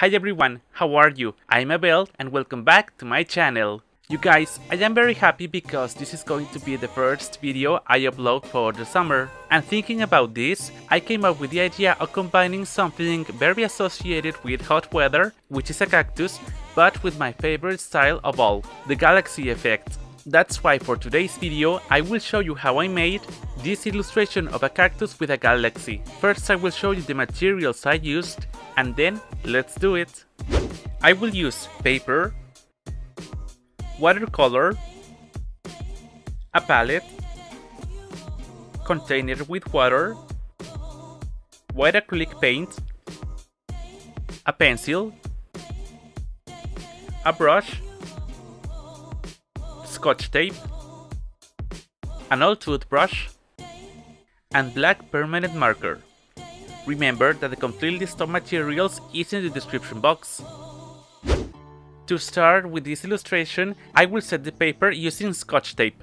Hi everyone, how are you? I'm Abel and welcome back to my channel. You guys, I am very happy because this is going to be the first video I upload for the summer. And thinking about this, I came up with the idea of combining something very associated with hot weather, which is a cactus, but with my favorite style of all, the galaxy effect. That's why for today's video I will show you how I made this illustration of a cactus with a galaxy. First I will show you the materials I used and then let's do it. I will use paper, watercolor, a palette, container with water, white acrylic paint, a pencil, a brush, scotch tape, an old toothbrush, and black permanent marker. Remember that the complete list of materials is in the description box. To start with this illustration, I will set the paper using scotch tape.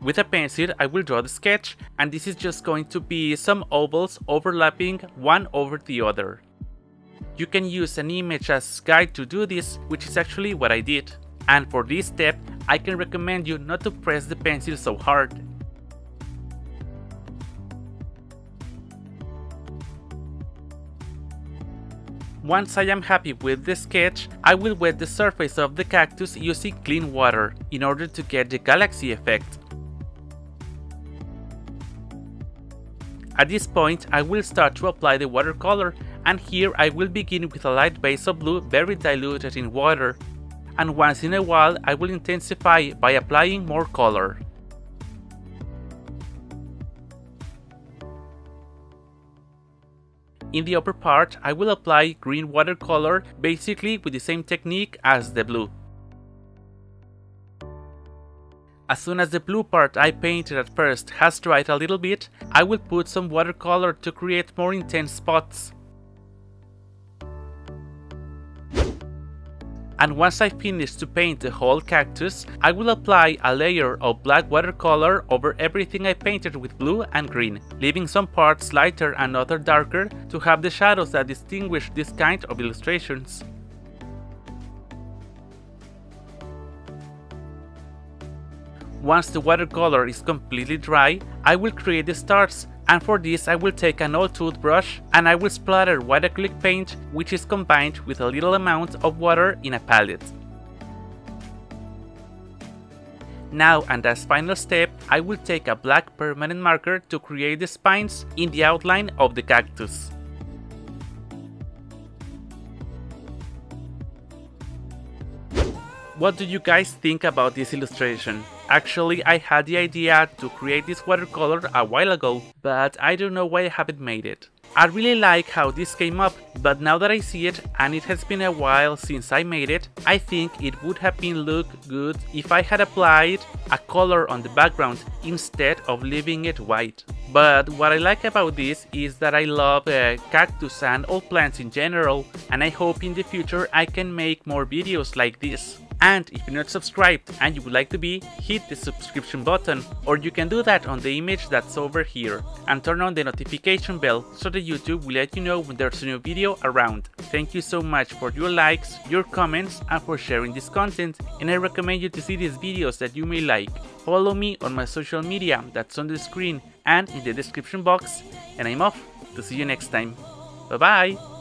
With a pencil I will draw the sketch and this is just going to be some ovals overlapping one over the other. You can use an image as guide to do this, which is actually what I did. And for this step, I can recommend you not to press the pencil so hard. Once I am happy with the sketch, I will wet the surface of the cactus using clean water in order to get the galaxy effect. At this point, I will start to apply the watercolor and here I will begin with a light base of blue very diluted in water, and once in a while I will intensify by applying more color. In the upper part, I will apply green watercolor basically with the same technique as the blue. As soon as the blue part I painted at first has dried a little bit, I will put some watercolor to create more intense spots. And once I finish to paint the whole cactus, I will apply a layer of black watercolor over everything I painted with blue and green, leaving some parts lighter and other darker to have the shadows that distinguish this kind of illustrations. Once the watercolor is completely dry, I will create the stars and for this I will take an old toothbrush and I will splatter white acrylic paint which is combined with a little amount of water in a palette. Now and as final step, I will take a black permanent marker to create the spines in the outline of the cactus. What do you guys think about this illustration? Actually, I had the idea to create this watercolor a while ago, but I don't know why I haven't made it. I really like how this came up, but now that I see it, and it has been a while since I made it, I think it would have been look good if I had applied a color on the background instead of leaving it white. But what I like about this is that I love uh, cactus and all plants in general, and I hope in the future I can make more videos like this. And if you're not subscribed and you would like to be, hit the subscription button or you can do that on the image that's over here and turn on the notification bell so that YouTube will let you know when there's a new video around. Thank you so much for your likes, your comments and for sharing this content and I recommend you to see these videos that you may like. Follow me on my social media that's on the screen and in the description box and I'm off to see you next time. Bye bye!